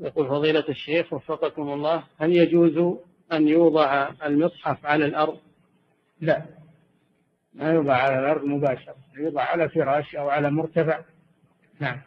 يقول فضيلة الشيخ وفقكم الله هل يجوز أن يوضع المصحف على الأرض؟ لا. ما يوضع على الأرض مباشرة يوضع على فراش أو على مرتفع؟ نعم.